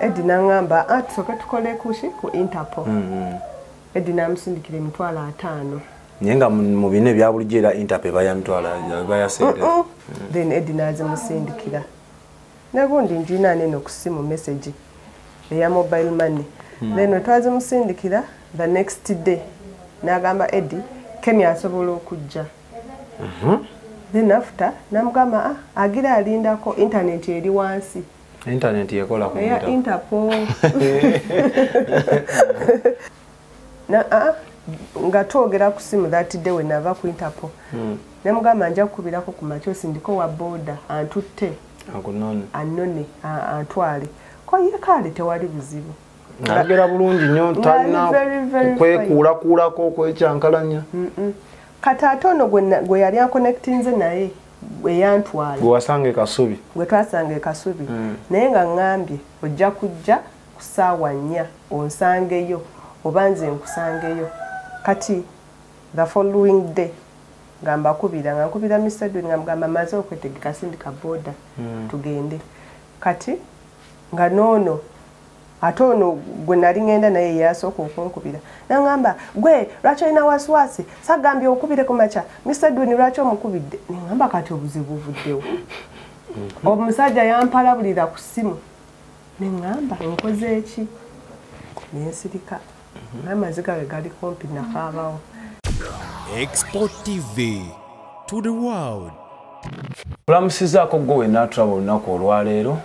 edi naŋŋamba "Ah, tusooke tukole kuki ku interpol. Mm, edi namusindikira emitwalo ataano. Naye nga mu bino ebya bulijjo era interpe bayamutwala bayasente Mm. then edi nazimusindikira negundi njina neno ku simu message eya mobile money. Then wetwazimusindikira the next day. Nagamba edi kemi asobola okujja. Then after namugamba "Ah, agira alindako internet eri wansi intaneti yekola ku eya interpol. Na- ah, nga twogera ku simu that day wenava ku interpol. Nemugamba nja kukubirako ku makyo sindiko wa boda antutte. Akunone anone a- antwale. Ko ye kale tewali buzibu? Agera bulungi nnyo talina kwekuulakuulako okwekyankalanya kati ate ono gwe yali akonectinze naye eyantwala. Gwe wasanga ekasubi gwe twasanga ekasubi naye nga ŋŋambye ojja kujja ku ssaawa nnya onsangeyo oba nze nkusangeyo. Kati the following day nga mbakubira nga nkubira mr dwen nga mugamba maze okwetegeka sindika boda tugende. Kati nga noono ate ono gwe nali ŋŋenda naye yasooka okunkubira naŋŋamba gwe lwaki olina wasiwasi sagambye okubire ku makya. Mr dwen lwaki omukubidde? Neŋŋamba kati obuzibu buvuddewo omusajja yampalabulira ku ssimu. Neŋŋamba nkoze eki nensirika. N'amaziga ge gali kumpi nakaabawo. Export TV to the world. olamusizaako gwe wenna tulaba olunaku olwaleero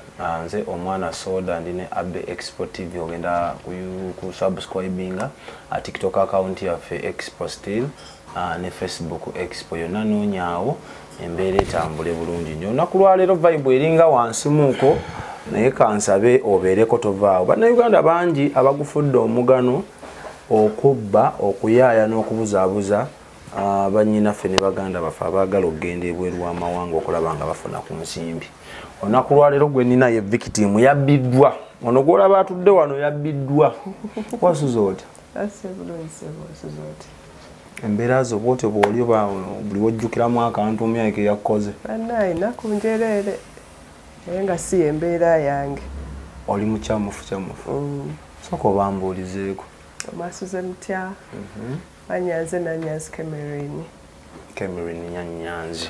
nze omwana soda ndi ne abe expo tv ogenda ku- ku tiktok account yaffe expo still ah, ne facebook expo yonna noonyaawo embeera etambule bulungi nnyo. Olunaku lwaleero vibe eringa wansi muuko naye kansabe obeereko tovaawo. Bannayuganda bangi abagufudde omugano okubba okuyaaya n'okubuzaabuza bannyinaffe ne baganda baffe abaagala okugenda ebweru w'amawanga okulaba nga bafuna ku nsimbi olunaku lwaleero gwe nina ye victim yabbiddwa. Ono gwolaba atudde wano yabbiddwa. Wasuza oti embeera zo bwotyo bwoli oba buli wojjukiramu akantu omyaka eyakoze bannaye naku njereere. Naye nga si embeera yange. Oli mukyamufu kyamufu Mm. soka obambuulizeeko. Mwasuze mutya? Banyanze nanyansi cameron cameron nyanyanzi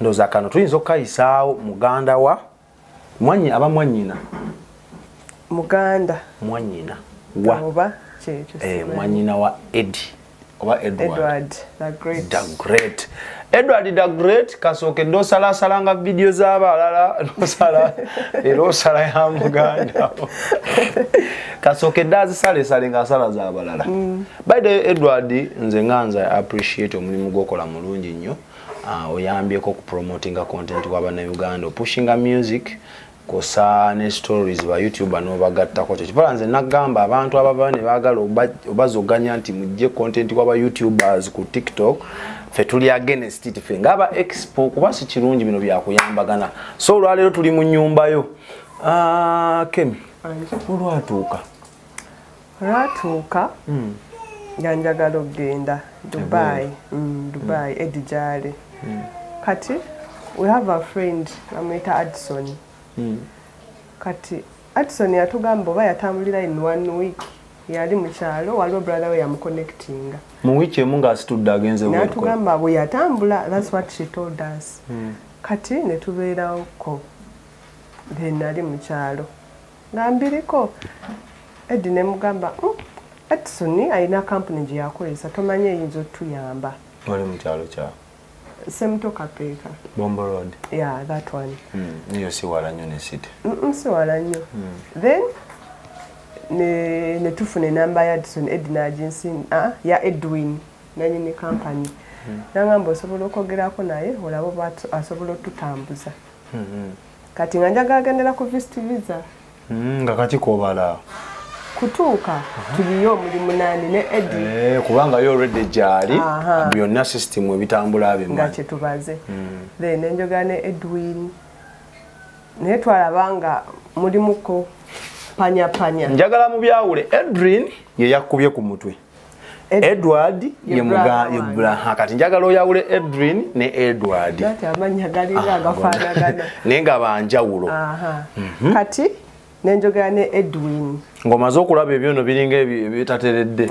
ndowooza kano tuyinza okukayisaawo muganda wa mwanyi aba mwanyina muganda. Mwanyina wa? eh, mwanyina wa edi oba edward? The great. Edward the great. Kasookedde osalasalanga vidiyo z'abalala nosala era osala ya muganda kasookedde azisalesale ngaasala z'abalala. By the edward nze nganza appreciate omulimu gwokola mulungi nnyo oyambyeko okupromotinga content w'abannayuganda opushinga music kosa ne stories ba youtube n'obagattako kyo. Kivala nze nagamba abantu abava ne baagala oba- obazoganya nti mujje content w'aba youtubers ku tiktok ffe tuli against it. Ffe ngaaba expo kuba si kirungi bino byakuyambagana so olwaleero tuli mu nnyumbayo Ah, kemi Anje. olwatuuka? Olwatuuka nga njagala okgenda. Dubai. Mm, dubai edijale kati we have a friend bamwita addison. Kati addison yatugamba oba yatambulira in one week yali mukyalo waliwo brother we yamuconnectinga mu wiiki emu ng'asitudde agenze World Cup. natugamba bwe yatambula thats what she told us. Kati netubeerawoko then nali mukyalo ngambiriko edi nemugamba "Mm, edison alina kampuni gye yakozesa tomanyi eyinza otuyamba. Wali mu kyalo kya semutoka peeka bombo road yeah that one. Niyo si wala nnyo ne city Mm, si wala nnyo then ne ne tufuna enamba ya edison edi naginsin ah, ya edwin nanyini kampani nangamba osobola okwogerako naye olaba oba atu- asobola otutambuza. Kati nga njagala gendera ku visit visa. Mm, nga kati koobala kutuuka tuliyo omuli munaani ne edi Eh, kubanga yo already gyali byonna system ebitambula nga bimanyi kyetubaze. Then nenjogera ne edwin. Naye twalaba nga mulimuko panyapanya. Njagala mu byawule edrin ye yakubye ku mutwe. Ed- edward ye Ye muga- brother ye wange. bra- ha, kati njagala oyawule edrin ne edward. Agafaanagana. naye nga banjawulo. Aha. kati nenjogera ne edwin. Ng'omaze okulaba ebyono biringa ebi- ebitateredde.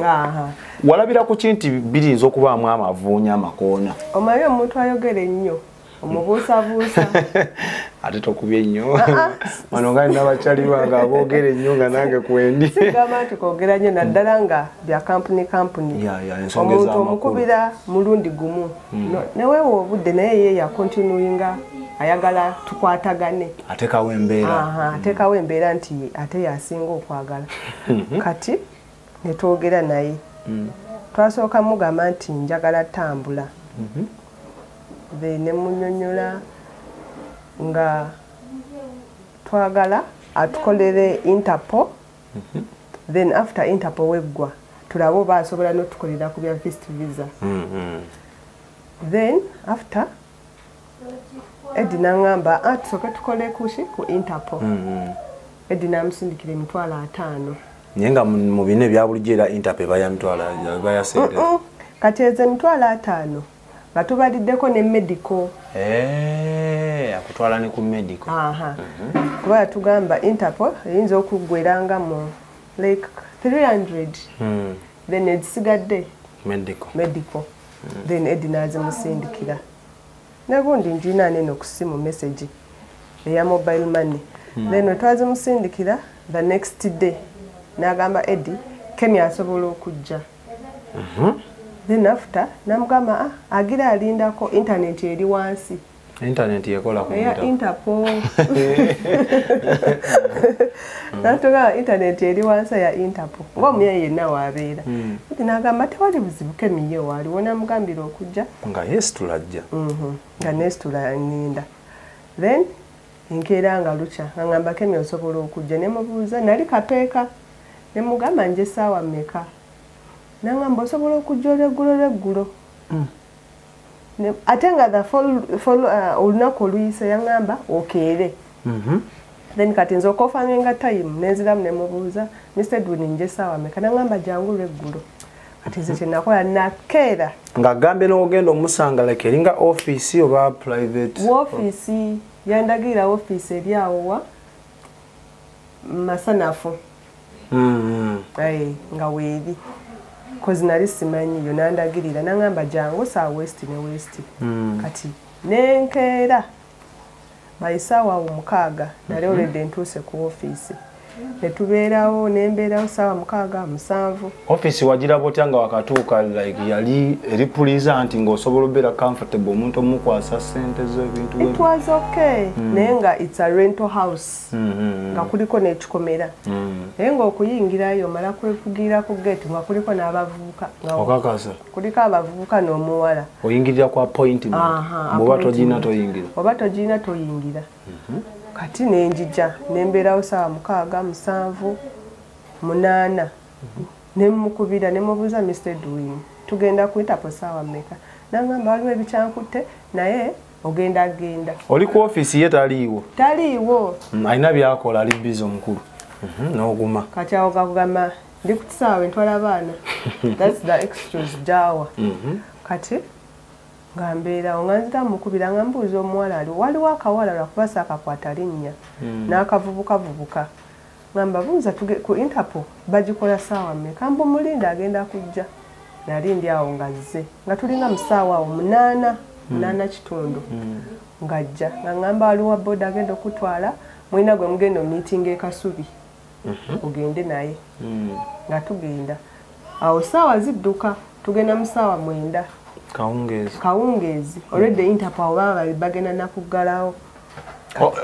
Walabira ku ki nti biyinza okubaamu amavuunya amakoona? Omanyi omuntu ayogera ennyo omubuusabuusa. Ate tokubye nnyo. Wano nga nina bakyali bange aboogera ennyo nga nange kwendi gamba nti kwogera nnyo naddala nga bya kampuni kampuni. Ya, ya, ensonga omuntu omukubira mulundi gumu. No- neweewa obudde naye ye yakontinuinga ayagala tukwatagane. Atekawo embeera. Aha, ateekawo embeera nti ate yasinga okwagala. Kati netwogera naye. Twasooka mugamba nti njagala tambula. Then ne munyonyola nga twagala atukolere interpol. Then after interpol weggwa tulabe oba asobola n'otukolera ku bya vist visa. Then after edi naŋŋamba "Ah, tusooke tukole kuki ku interpol. Mhm. edi namusindikira emitwalo ataano. Naye nga mu mu bino ebya bulijjo era intape bayamitwala bayasente Mm, kati ezo emitwalo ataano nga tubaliddeko ne medical akutwala ne ku medico. Aha. Kuba yatugamba interpol eyinza okuggweranga mu like 300 Mhm. then ezisigadde medico. Medical then edi nazimusindikira negundi njina neno ku simu message eya mobile money. Then wetwazimusindikira the next day. Nagamba edi kemi asobola okujja. Then after namugamba "Ah, agira alindako internet eri wansi intaneti yekola ku eya interpol. Natugamba internet eri wansi ya interpol. Ngaomuyayi yenna waabeera edi nagamba tewali buzibu kemiye waaliwo namugambira okujja nga yesi tulajja Mhm, nga nesitula ngenda then enkeera nga lukya ngamba kemi osobola okujja nemubuuza nali kapeeka nemugamba nje saawa mmeka. Nangamba osobola okujja olweggulo lweggulo ate nga the fol- fol- uh, olunaku oluyise yaŋŋamba okeere. Mhm. then kati nze okofangenga time nenziramu nemubuuza mr edwin nje saawa mmeka? Naŋŋamba jangu lweggulo kati nze kyenakola nakeera. Ng'agambye n'ogenda omusanga like eringa office oba private? Woofiisi yandagirira woofiisi eri awo wa masanafu. Mhm. Aye, nga weeri kozi nali simanyiyo nandagirira naŋŋamba jangu saa west ne west. Kati nenkeera bayisaawa awo mukaaga nali olwedde ntuuse ku woofiisi netubeerawo nembeerawo saawa mukaaga musanvu. Office wagiraba otya nga wakatuuka like yali eri puliza nti ng'osobola obeera comfortable omuntu omukwasa sente z'ebintu it was okay. Naye nga its a rental house. Mhm. nga kuliko n'ekikomera. Mhm. naye ng'okuyingirayo omala kwevugira ku gate nga kuliko n'abavubuka. Okakasa. kuliko abavubuka n'omuwala. Oyingirira ku appointment. Bwoba appointment. togina toyingira. Oba togirina toyingira kati nenjija nembeerawo saawa mukaaga musanvu munaana nemukubira nemubuuza mr edwin tugenda kuyitapo saawa mmeka? Nangamba waliwo ebikyankutte naye ogenda genda oli ku office ye taliiwo? Taliiwo. Mm, alina byakola ali bizi omukulu. Mhm, n'oguma. Kati awo gakugamba ndi ku kisaawe ntwala abaana. Thats the excuse jawa kati nga mbeerawo nga nzita mukubira nga mbuuza omuwala ali waliwo akawala lwakuba saakakwata linnya? N'akavubukavubuka. Ngamba buuza ku interpol bagikola saawa mmeka? Mbu mulindi agenda kujja. Nali ndi awo nga zze nga tulinga mu saawa awo munaana munaana kitundu. Ng'ajja nga ŋŋamba waliwo boda agenda okutwala mulina gwe mugenda omiitinga ekasubi ogende naye. Nga tugenda. Awo saawa zidduka tugenda mu saawa mwenda kawungeezi. Kawungeezi. Olwedde interpol baba bagenda nakuggalawo.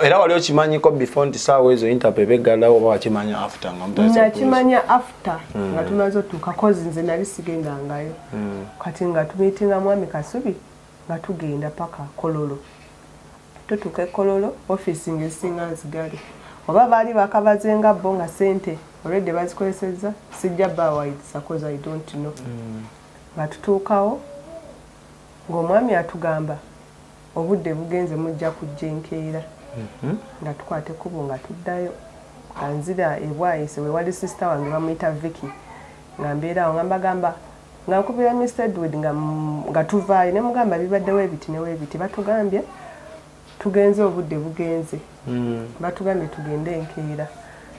Era wali okimanyiko before nti saawa ezo interpe beggalawo oba wakimanya after nga nakimanya after nga tumaze otuuka kozi nze nali sigendangayo. Kati nga tumiitinga mwami kasubi nga tugenda paka kololo. Tutuuka ekololo ofiisi ngaesinga nzigale. Oba baali bakabazenga bo nga sente olwedde bazikozesezza sijja bawayisa cause i don't know. Nga tutuukawo ng'omwami atugamba obudde bugenze mujja kujja enkeera. Nga tukwata ekkubo nga tuddayo. Anzira ebwayise wewali sisita wange bamuyita viki nga mbeerawo nga mbagamba nga nkubira mr edward nga, nga tuvaayo ne mugamba bibaddewo ebiti newebiti batugambye tugenze obudde bugenze. Batugambye tugende enkeera.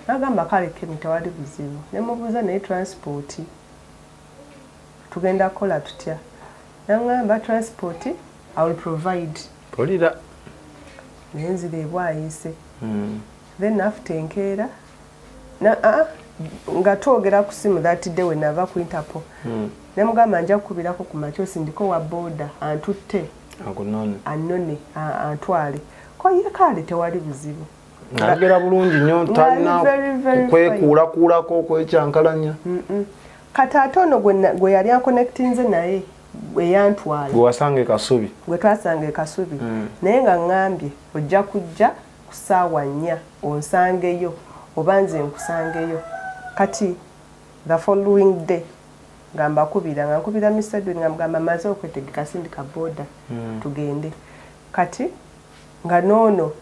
Nagamba kale kemi tewali buzibu. Nemubuuza naye transport. Tugenda kukola tutya nagamba transport i will provide. Polira. Naye nzira ebwayise Mm. then after enkeera na- ah, nga twogera ku simu that day we nava ku interpol. Mm. nemugamba nja kukubirako ku makyo sindiko wa boda antutte. Anone antwale. Ko ye kale tewali buzibu. Ayogera bulungi nnyo talina very, very kwekuulakuulako okwekyankalanya kati ate ono gwe yali akonectinze naye eyantwala. Gwe wasanga ekasubi gwe twasanga ekasubi Mm. naye nga ŋŋambye ojja kujja ku ssaawa nnya onsangeyo oba nze nkusangeyo. Kati the following day nga mbakubira nga nkubira mr edwin nga mugamba maze okwetegeka sindika boda Mm. tugende. Kati nga noono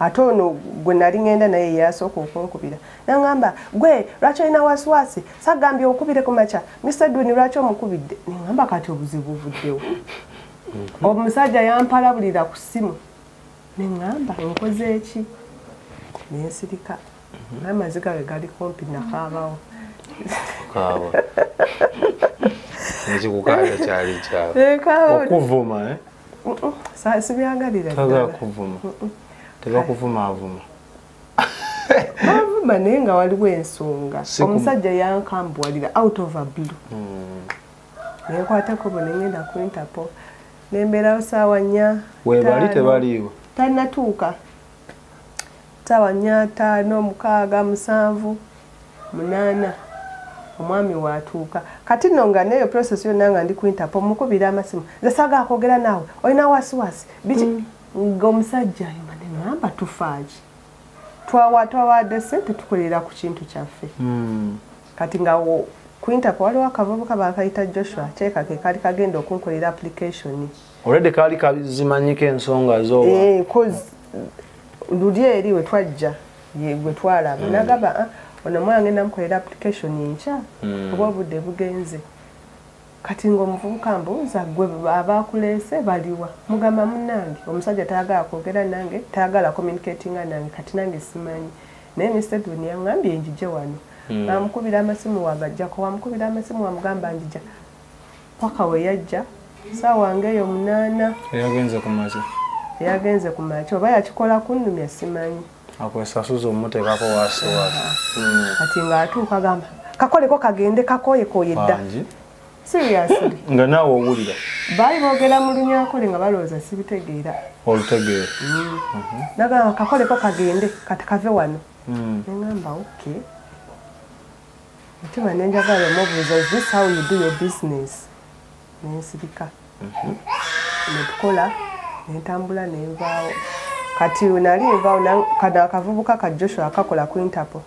ate ono gwe nali ŋŋenda naye yasooka okunkubira. Naŋŋamba gwe lwaki olina wasiwasi sagambye okubire ku makya. Mr edwin lwaki omukubidde? Neŋŋamba kati obuzibu buvuddewo omusajja yampalabulira ku ssimu neŋŋamba nkoze eki nensirika. N'amaziga ge gali kumpi nakaabawo kaaba ekikukaaya kyali kyawe Ekaabawo. okuvuma eh? Sa- sibyagalira ddala kuvuma tebakuvuma avuma. Bavuma naye nga waliwo ensonga. Omusajja yankambuwalira out of a blue. Mm. nenkwatako bo nengenda ku interpol. Nembeerawo saawa nnya webali ttaano. tebaliiwe tanatuuka saawa nnya ttaano mukaaga musanvu munaana. Omwami waatuuka kati nno nga neyo process yonna nga ndi ku interpol mukubira amasimu. Nze saaga akwogera naawe. Olina wasiwasi? Biki? Nga omusajja nga neŋamba tufaaki twawa twawadde sente tukolera ku kintu kyaffe. Mm. kati nga interpol waliwo akavubuka bakayita joshua kyeka ke kali kagenda okunkolera application olwedde kaali kazimanyiko ensonga Eh, 'cause luli eri wetwajja ye- gwe twalaba. Nagamba "Ah, ono mwana ngenda mukolera application enkya? Mm. oba obudde bugenze kati ngaomuvubuka mbuuza gwe abakuleese baliwa. Mugamba munange omusajja tayagala kwogera nange tayagala communicatinga nange kati nange simanyi. Naye mr edwin yaŋambye njije wano. Mm. amukubira amasimu wagajjako wamukubira amasimu wamugamba njija paka we yajja saawa ngeeyo munaana. Eyagenze ku mazi yagenze ku makya oba yakikola kunnumya simanyi akwesasuza omuteekako wasiwasi kati ng'atuuka agamba kakoleko kagende kakoyekoye dda bangi seriously? Nga naawe owulira. Baali boogera mu lunyakole nga balowooza sibitegeera. Olutegeera nagamba kakoleko kagende kati kave wano. Mm. neŋamba ok mutima nenjagala omubuuza is this how you do your business? Nensirika netukola nentambula nenvaawo kati nali nvaawo kano akavubuka ka joshua akakola ku interpol.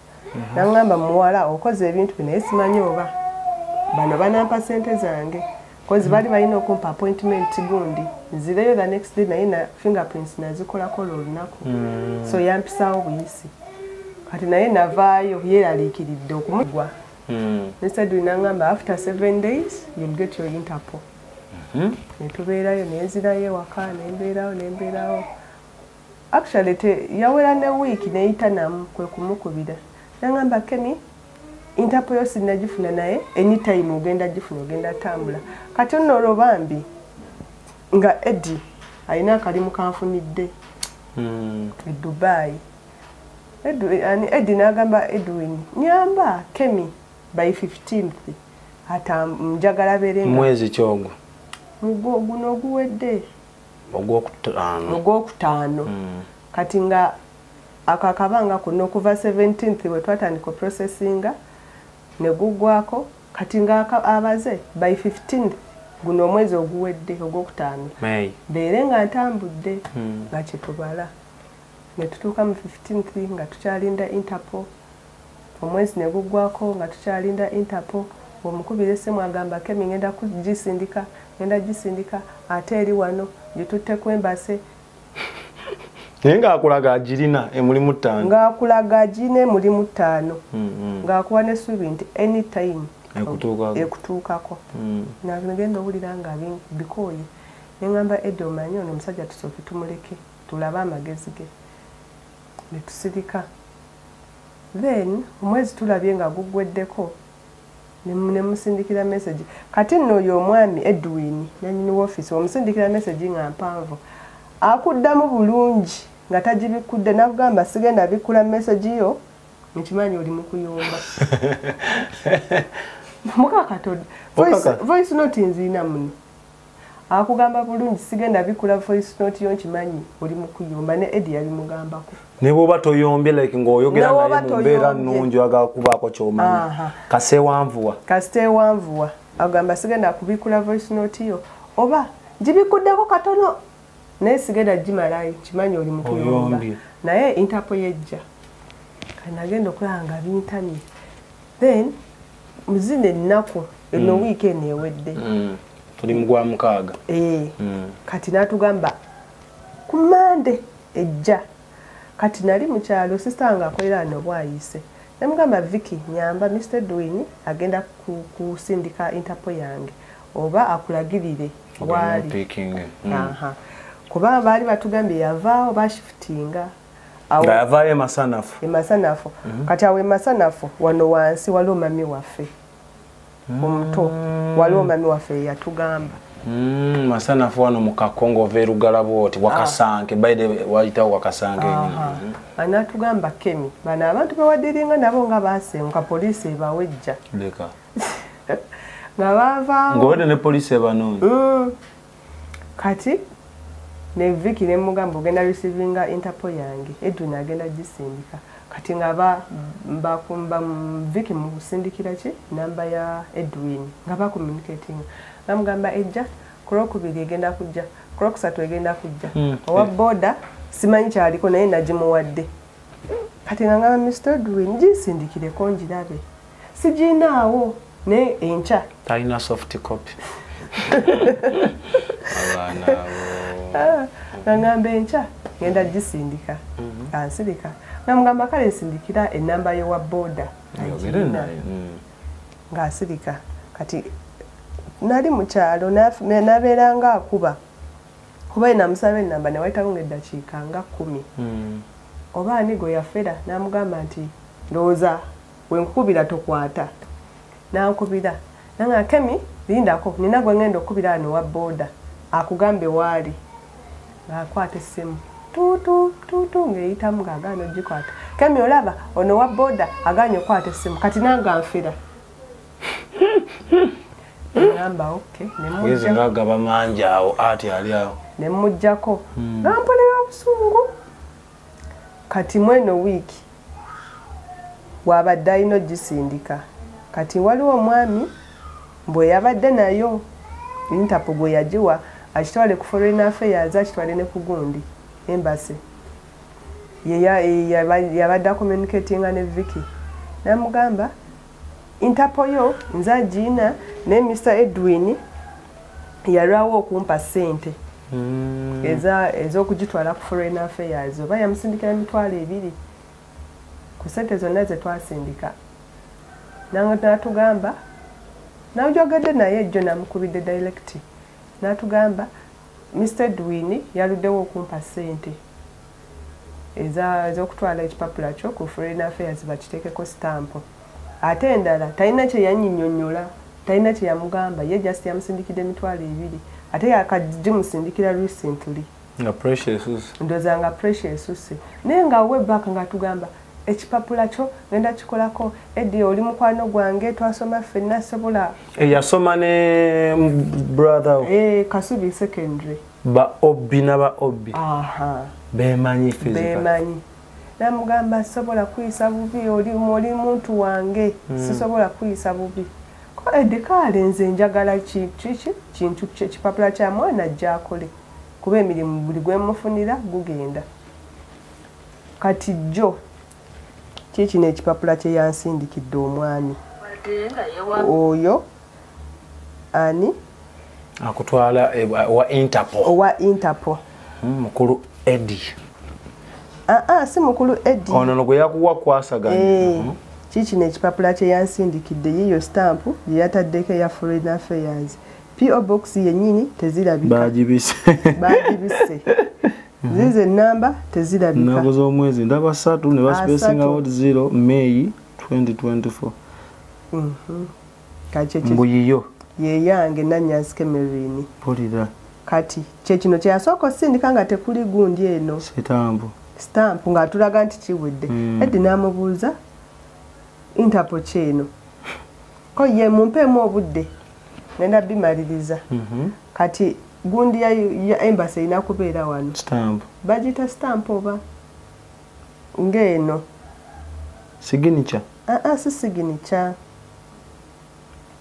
Naŋŋamba muwala okoze ebintu bino naye simanyi oba bano banampa sente zange kozi bali balina okumpa appointment gundi. Nzireyo the next day naye na fingerprints nazikolako olwo olunaku so yampisaawo buyisi. Kati naye navaayo yeeraliikiridde okumugwa. Mm. nesedwi naŋŋamba after seven days you'll get your interpol. Mhm. netubeerayo nenzirayo ewaka nembeerawo nembeerawo actually te yawera ne wiiki neyita namu kwe kumukubira. Naŋŋamba kemi interpol yo sinnagifuna naye anytime ogenda gifuna ogenda tambula. Kati nno olwo bambi nga edi alina akalimu kanfunidde. Mm. e ani- edi n'agamba edwin nyamba kemi by 15th ata njagala beere nga mwezi kyogwo guno oguwedde. Ogwokutaano. Ogwokutaano. Mm. kati nga ako akabanga kuno okuva 17th we twatandika processinga ne gugwako. Kati nga aka- abaze by 15th guno omwezi oguwedde ogwokutaano. Beere nga ntambudde Mm. nga kyetubala. Ne tutuuka mu 15th nga tukyalinda interpol. Omwezi ne guggwako nga tukyalinda interpol. Omukubira essimu agamba kemi ngenda kugisindika ngenda gisindika ate eri wano gitutte ku embase naye ng'akulaga agirina emulimu ttaano. Ng'akulaga gine mulimu ttaano. Mm, mm. ng'akuwa n'essuubi nti anytime. Ekutuukako. Mm. nagenda owulira nga bi- bikooye. Neŋŋamba edda omanyi ono omusajja tusooke tumuleke tulabe amagezi ge ne tusirika. Then omwezi tulabye nga gugweddeko ne mu- ne musindikira message. Kati nno oyo omwami edwin nanyini woofiisi omusindikira message nga mpanvu akuddamu bulungi nga tagibikudde nakugamba sigenda bikkula message yo nkimanyi oli mukuyomba mukakatodde Mukaka- voice note nziina muno. Akugamba bulungi sigenda bikkula voice note yo nkimanyi oli mukuyomba ne edi yabimugambako ne bwoba toyombye like ng'oyogera naye mu mbeera toyombye. nnungi agakubaako kyomanyi. Aha. kasewanvuwa kasite wanvuwa agamba sigenda kubikula voice note yo. Oba gibikuddeko katono naye sigenda gimalayo kimanyi oli mukuyomba naye interpo yejja. Kanagenda okulaba nga bintamye. Then muzina ennaku eno wiiki eno ewedde. Mm. tuli mugwa mukaaga. Eh, Mm. kati n'atugamba ku mande ejja. Kati nali mukyalo sisita nga akolera wano bwayise. Namugamba viki nyamba mr edwin agenda ku- kusindika interpo yange oba akulagirire waali. Kuba baali batugambye yavaawo bashifutinga nga yavaayo emasanafu emasanafu kati awo emasanafu wano wansi waliwo mami waffe. Omuto. Waliwo mami waffe yeyatugamba Mm, masanafu wano mu kakongo ova erugala bwoti wakasanke. Baide wayitawo wakasanke Aha. anatugamba kemi. Bano abantu bewadiringa nabo nga basenguka poliisi ebawejja leka. Nga bavaawo ng'owedde ne poliisi ebanoonyi Mm. kati ne viki nemugamba ogenda receivinga interpo yange edwin agenda gisindika kati nga ba- bakumba mu- viki mukusindikira ki? Namba ya edwin. Nga bacommunicating namugamba ejja kulwokubiri egenda kujja kulwokusatu egenda kujja. Mm. owa boda simanyi kyaliko naye nagimuwadde. Kati nga ngamba mr edwin gisindikireko ngirabe. Siginaawo naye enkya. Talina soft copy. Abaana abo Nga ngamba enkya ngenda gisindika. Ansirika namugamba kale nsindikira enamba naye Mm. ng'asirika. Kati nali mukyalo naf- me- nabeera nga akuba. Kuba ye namusaba enamba newayitawo ngaeddakiika nga kumi Mm. oba ani gwe yafera namugamba nti ndowooza wenkukubira tokwata. Nankubira. Nanga kemi lindako nina gwe ngenda okubira wano wa boda. Akugambe waali ngaakwata essimu. Tutu tutu ngaeyitamu ngaagaana ogikwata. Kemi olaba ono wa boda agaanye okwata essimu. Kati nanga nfera ngamba oke Mugezi ngagaba mangi awo ati ali awo. Nemugjako nampulira obusungu. Kati mweno wiiki bw'abadde alina ogisindika. Kati waliwo omwami bwe yabadde nayo intapo gwe yagiwa akitwale ku foreign affairs akitwale ne ku gundi embasi Ye ya- ye yaba- yabadde acommunicatinga ne viki namugamba intapo yo nze agiina naye mr edwin yalwawo okumpa ssente Mm. ez'okugitwala ku foreign affairs. Oba yamusindikira emitwalo ebiri ku ssente zonna ze twasindika. Nanga n'atugamba nawjogedde naye jjo namukubidde direct n'atugamba mr edwin yaluddewo okumpa ssente eza- ez'okutwala ekipapula kyo ku foreign affairs bakiteekeko stampu ate endala talina kye yanyinyonnyola talina kye yamugamba ye just yamusindikidde emitwalo ebiri ate yakagimusindikira recently. Nga ndowooza nga pressure esuse naye nga we back nga tugamba ekipapula kyo genda kikolako edi oli mukwano gwange twasoma ffenna sobola Eh, yasoma ne brother. Eh, kasubi secondary. Ba obbi n'aba obbi. Aha. Bemanyi bemanyi namugamba sobola kuyisa bubi oli oli muntu wange. Sisobola kuyisa bubi. Ko edi kale nze njagala kintu kye- kipapula kya mwana ajja akole. Kuba emirimu buli gwemufunira gugenda. Kati jjo kiikino ekipapula kye yansindikidde omwami? Oyo ani? Akutwala eh, wa interpol. Owa interpol. Mm, mukulu edi aa si mukulu edi ono no gwe yakuwa kwasaganya. Eh, kiikino ekipapula kye yansindikidde yiyo stampu gye yataddeko eya foreign affairs. Po box yennyini tezirabika. Bagibise bagibise zizo enamba tezirabika. Nnaku z'omwezi ndaba ssatu ne baspacingawo Asatu. 0 may 2024 kati mbu yiyo yeyange nanyansi kemerini mpulira kati kyekino kyeyasooka osindika nga tekuli gundi eno. Sitambu stampu ng'atulaga nti kiwedde. Mm. eddi n'amubuuza interpo kyeno ko ye mumpeemu obudde ngenda bimaliriza Mhm. kati gundi ya, ya embasi erina kubeera wano bagita stampu oba? Ng'eno. Siginicha aa si siginica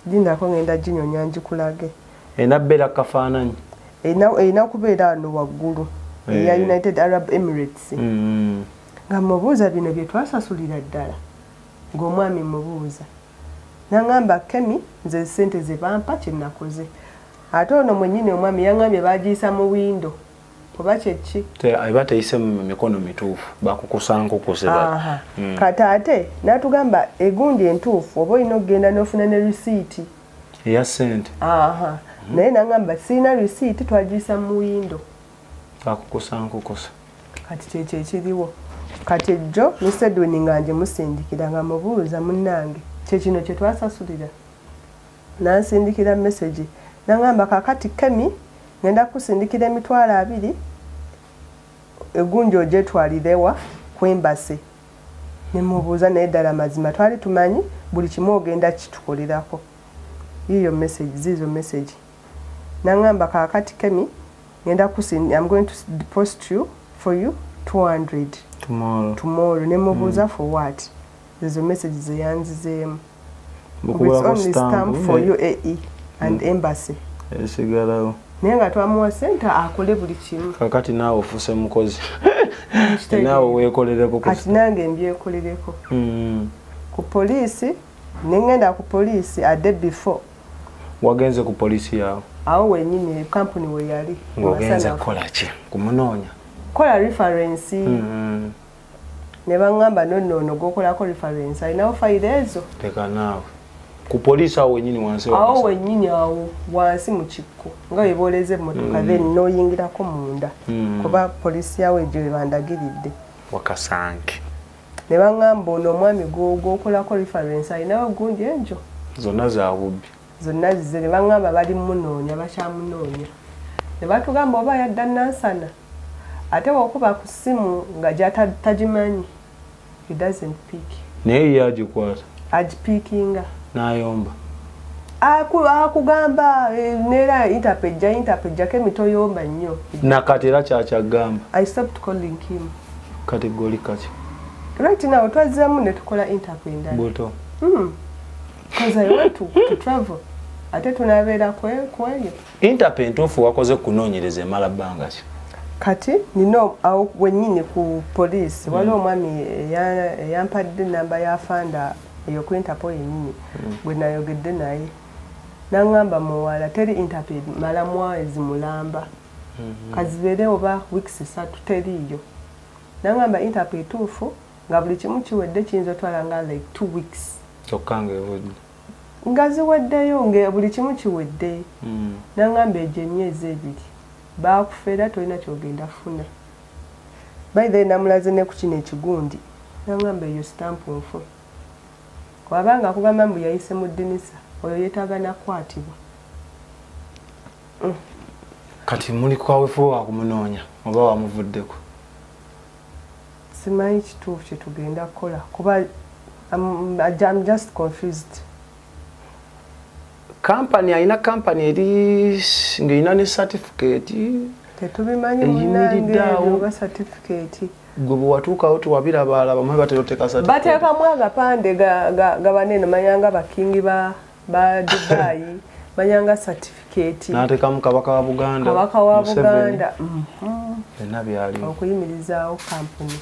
lindako ngenda ginyonya ngikulage. Enabeera kafaananyi? Erina erina kubeera wano waggulu eya Eh. united arab emirates. Mm. nga mubuuza bino bye twasasulira ddala ng'omwami mubuuza. Naŋŋamba kemi nze sente ze bampa kye nakoze ate ono mwennyini omwami yaŋŋambye bagiyisa mu windo. Oba kyeki eba teyise mu mikono mituufu bakukusankukuse ba- Aha. Mm. kati ate n'atugamba egundi entuufu oba olina okugenda n'ofuna ne risiiti eya sente aha. Naye naŋŋamba sirina risiiti twagiyisa mu windo. Bakukusankukuse kati kyekyo ekiriwo kati ejjo mr edwin nga nje musindikira nga mubuuza munnange kyekino kye twasasulira. Nansindikira mesagi naŋŋamba kakati kemi ngenda kusindikira emitwalo abiri egunji ogyetwalirewa kwembase nemubuuza naye ddala mazima twali tumanyi buli kimu ogenda kitukolerako yiyo message zizo message. Naŋŋamba kakati kemi ngenda kusin i'm going to deposit you for you 200 tomorrow. Tomorrow. Nemubuuza for what? Ezo message zeyanzizeemu for sitampu uae and embassy. Esigalawo naye nga twamuwa sente akole buli kimu. Kakati naawe ofuse mukozi. Naawe weekolereko kati nange mbyekolereko. Mm. ku poliisi nengenda ku poliisi adde before. Wagenze ku polisi yawe awo wenyini kampuni we yali ngaogenze kukola ki? Kumunoonya kola referensi Mm. ne baŋŋamba nonoono gwokolako referensi alinawo fayiro ezo? Leka naawe ku polisi awo wenyini wansi awo wennyini awo wansi mu kikko nga webooleza emmotoka then n'oyingirako munda Mm. kuba polisi yawo egyo webandagiridde wakasanke ne baŋŋamba ono omwami gwo- gwokolako referensi alinawo gundi enjo zonna zabubbi zonna zize ne baŋŋamba bali munoonya bakyamunoonya ne batugamba oba yadda nansana? Ate bwokuba ku ssimu nga gyata tagimanyi he doesn't pick. Naye ye agikwata. Agipiikinga n'ayomba. Aku- akugamba eh, neera intapejja intapejjako emitoyomba nnyo. Nakati era kyakyagamba i stopped calling him. Kati goli kaki right now twazzemu ne tukola interpol endala buto. Hmm. because i want to, to travel. Ate tunabeera kwe- kweyo. Interpe entuufu wakoze kunoonyereza emala bbanga ki? Kati nina awo wennyini ku poliisi waliwo omwami eya- eyampadde namba ya fanda eyo ku interpol yennyini gwe nayogedde naye. Naŋŋamba muwala teri interpol mala mwezi mulamba. Kazibeere oba wiikisi satu teriiyo naŋŋamba interpol etuufu nga buli kimu kiwedde kiyinza otwala nga like two weeks. Kyokka nga evudde nga ziweddeyo nga buli kimu kiwedde. Mm. naŋŋamba egyo emyezi ebiri. Baakufeera tolina kyogenda funa baithe namulaze ne ku kino ekigundi. Naŋŋamba eyo sitampu nfu wabanga akugamba mbu yayise mu ddinisa oyo yeetaaga nakwatibwa. Kati muli kwawefuba wakumunoonya oba wamuvuddeko? Simanyi kituufu kye tugenda kukola kuba I'm, just confused. Kampani alina kampani eri ng'erina ne certificate tetubimanyi munange oba certificate gwe bwe watuukawo tewabirabalaba muhe bateroteeka bateekamu agapande ga- ga- gabanene manyanga bakingi ba ba dubayi manyanga certificate. N'ateekamu kabaka wa buganda kabaka wa buganda Mhm. byonna byaliwo okuyimirizaawo kampuni.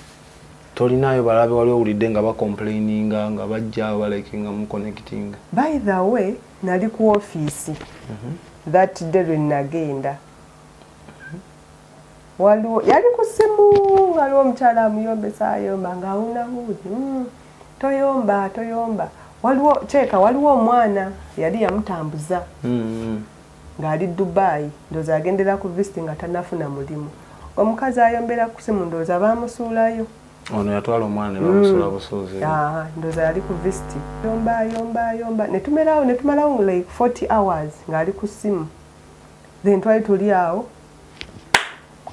Tolinayo balabe wali owulidde nga bacomplaininga nga bajja balekinga muconnecting by the way nali ku ofiisi. That day lwe nagenda. Waliwo yali ku simu waliwo omukyala amuyombesa ayomba ngaawunabuuzi "Mm, toyomba toyomba. Waliwo kyeka waliwo omwana yali yamutambuza Mm, ng'ali dubayi ndoozi agendera ku visiti nga tannafuna mulimu. Omukazi ayombera ku simu ndowooza baamusuulayo ono yatwala omwana ne bamusula busuuzi Ah, ndowooza yali ku visiti yomba yomba yomba. Ne tumerawo ne tumalawo like 40 hours ng'ali ku simu then twali tuli awo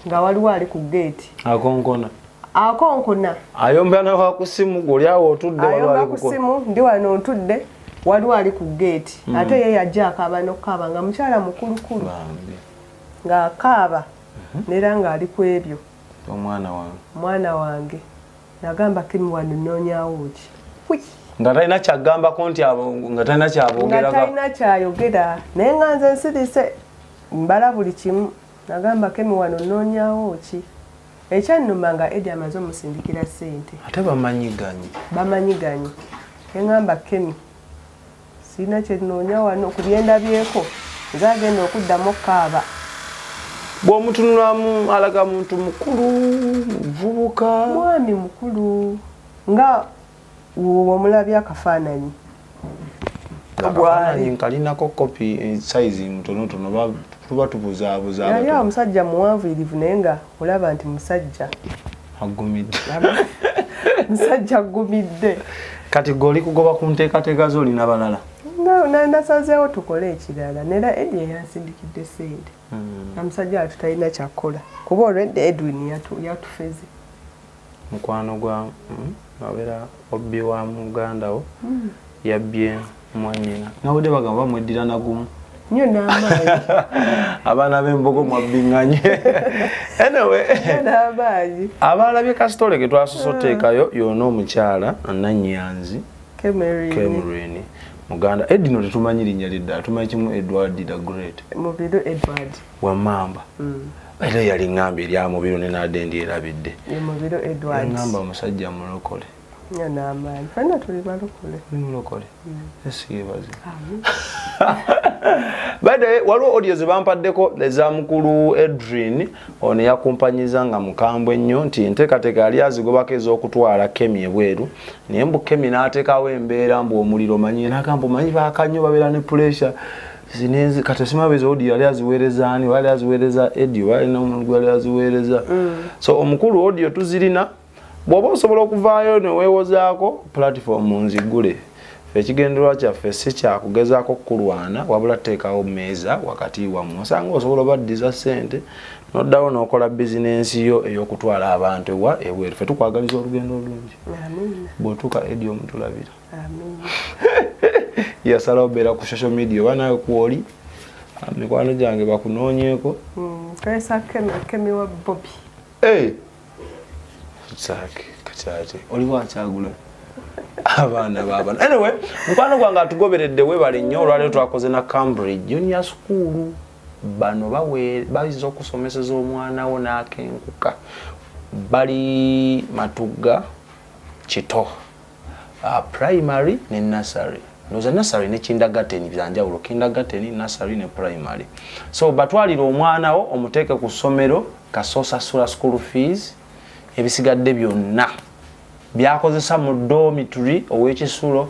nga waliwo ali ku geeti akonkona. Akonkona. Ayomba nawa ku simu guli awo otudde waliwo ayomba ali ku kuko- simu ndi wano ntudde waliwo ali ku geeti ate ye yajja akaaba n'okukaaba nga mukyala mukulukulu ng'akaaba neera ng'ali ku ebyo. Omwana wange. Mwana wange. Nagamba kemi wano noonyawo ki nga talina kyagambako nti nga talina nga kyaboogerako talina kyayogera. Naye nga nze nsirise mbala buli kimu nagamba kemi wano noonyawo ki? Ekyannuma nga edi amaze omusindikira ssente. Ate bamanyiganye bamanyiganye eŋŋamba kemi sirina kyenoonya wano ku byendabyeko nze agenda okuddamu okukaaba bw'omutunulamu alaga muntu mukulu muvubuka. Mwami mukulu nga omulabye akafaananyi. Akafaananyi nkalinako kopi sayizi mutonotono. Ba- tuba tubuzaabuza yali abatono. omusajja muwanvuyirivu naye nga olaba nti musajja. Agumidde. Musajja agumidde. Kati gwe oli kugoba ku nteekateeka zo olina balala? Na- na- nasazeewo tukole ekirala. Nera edi eyansindikidde sente na musajja watu talina kyakola. Kuba olwedde edwin yatu- yatufeze. Mukwano gwa mm, abeera obbi wa muganda wo yabbye mwanyina. Nawudde bagamba bamweddira nagumu nnyo n'amaanyi abaana b'embogo mwabbiŋŋanye anyway. N'amaanyi abaalabye kasitole ge twasusa oteekayo yona omukyala nanyanzi cameron muganda. Edino tetumanyi linnya lyeddala tumanyi kimu edward the great. Mubiro edward. Wamamba era yali ŋŋamba eryamubiro nenadde ndyerabidde ye mubiro edward. Yaŋŋamba omusajja mulokole nnyo n'amaanyi fena tuli balokole mulokole esigebazi bade waliwo audio zebampaddeko eza mukulu edrin ono yakumpanyiza nga mukambwe ennyo nti enteekateeka yali azigobako ez'okutwala kemi ebweru naye mbu kemi n'ateekawo embeera mbu omuliro manyi nagamba omanyi bakanyo babeera ne puresure zinezi kati simabeza audio yali aziweereza ani? Wali aziweereza edi walina omuntu gwali aziweereza? So omukulu audio tuzirina bw'oba osobola okuvaayo neweewozaako platform nzigule. Ekigendererwa kyaffe si kyakugezaako kukulwana wabula teekawo meeza wakati wammwe. Osanga osobola obaddiza ssente noddawo n'okola bizinensi yo ey'okutwala abantu ewa ebweru. Ffe tukwagaliza olugendo olungi. Amiina. Bw'otuuka edi omutulabira. Yasalawo beera ku social media oba nawe kwoli mikwano gyange bakunoonyeeko. Twesa kemi kemi wa bobi Hey! Zaki, kakyaki oli wakyagula abaana baabana anyway mukwano gwange atugoberedde webale nnyo olwaleero twakoze na cambridge junior school. Bano bayinza okusomeseza omwana wo n'akenkuka. Bali matugga kito uh, primary ne nasary ndoza nasary ne kindagateni byanjawulo kindagateni nasary ne primary. So batwalire omwana wo omuteeke ku ssomero kasosasula school fees ebisigadde byonna. Byakozesa mu dormitory ow'ekisulo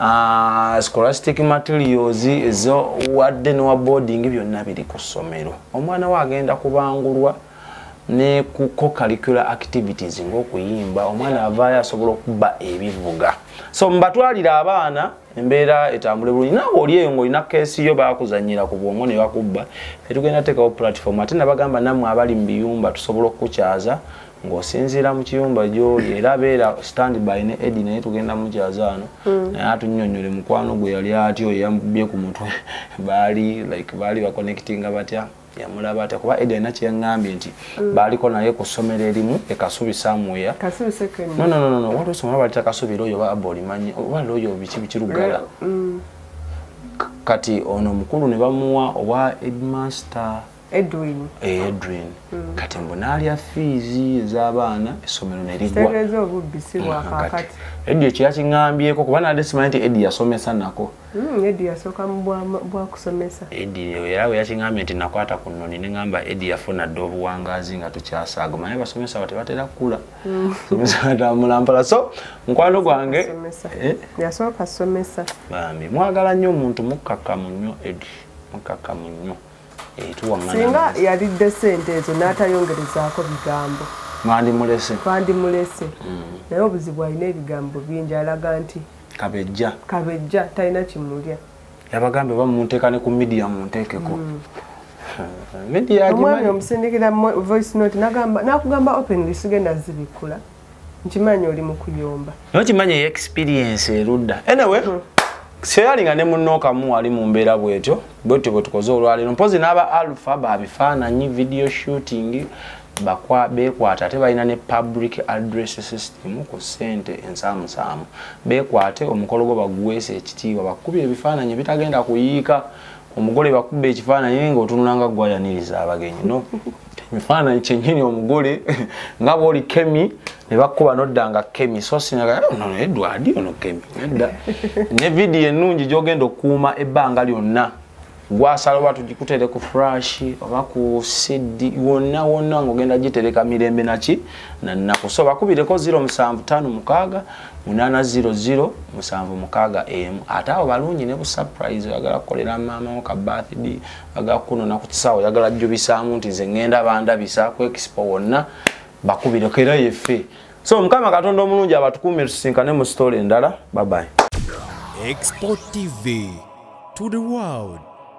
uh, scholastic materials ezo wadde newa boarding byonna biri ku ssomero. Omwana we agenda kubangulwa ne ku co-curricular activities ng'okuyimba omwana avaayo asobola okuba ebivuga. So mubatwalire abaana embeera etambule bulungi. Naawe oli eyo ng'olina keesi yo bakuzanyira ku bwongo ne bakubba etugenda teekawo platform. Ate nabagamba nammwe abali mu biyumba tusobola okukukyaza ng'osinziira mu kiyumba gy'oli era beera standby ne edi naye tugenda mukyaza ano naye atunnyonnyole mukwano gwe yali atyo eyamubye ku mutwe. Baali like baali baconnectinga batya yamulaba atya kuba edi alina kyeyaŋŋambye nti baaliko naye ku ssomero erimu ekasubi samweya kasubise kemi no no no no no waliwo essomero balita kasubi looyo oba aba olimanyi oba looyo biki bikirugala K- kati ono omukulu ne bamuwa owa headmaster edwin. Edwin. Kati mbu naalya fiizi ez'abaana essomero ne liggwa kitegeeza obubbisi bwa kakati edi ekyo yakiŋŋambyeko kuba nadde simanyi nti edi yasomesa nako. Edi yasooka mu bwa- bwakusomesa edi era we yakiŋŋambye nti nakwata ku nnoni ne ŋŋamba edi yafuna dde obuwangazi nga tukyasaaga. Naye basomesa ba tebatera kukula somesa batambula mpala so mukwano gwange eh, yasooka somesa bambi mwagala nnyo omuntu mukkakkamu nnyo edi mukkakkamu nnyo. Eh, singa yalidde sente ezo n'atayongerezaako bigambo. Mwandimulese. Twandimulese naye obuzibu alina ebigambo bingi alaga nti kabejja. Kabejja talina kimulya. Yabagambe oba munteeka ne ku midiya munteekeko midiya omwami omusindikira voice note nakugamba openly sigenda zibikula. Nkimanyi oli mu kuyomba. Nokimanyi eyo experience erudda. Anyway seyalinga ne munookamu wali mu mbeera bwetyo bwetyo bwe tukoze olwaleero. Mpozi n'aba alpha babifaananyi video shooting bakwa beekwata ate balina ne public address system ku ssente ensaamusaamu beekwate omukolo gwo baguweesa ekitiibwa bakubye ebifaananyi bitagenda kuyiika. Omugole bakubba ekifaananyi ng'otunula nga gwayaniriza abagenyi. No ebifaananyi kyennyini omugole nga bwoli kemi ne bakkuba nodda nga kemi. So sinaga no edwadi ono kemi. Nedda. Ne vidiyo ennungi gyogenda okukuuma ebbanga lyonna gwasala oba tugikutere ku flash oba ku cd wonna wonna ngaogenda gitereka mirembe naki nannaku so bakubireko 0756 800 76 emu. Ate awo balungi ne bu surprise oyagala kukolera maama wo ka birthday oyagala kunona ku kisaawe oyagala jjubisaamu nti nze ngenda bandabisa ku expo wonna bakubireko era yeffe. So mukama katonda omulungi abatukuume tusinkane mu sitole endala. Babayi Export TV to the world.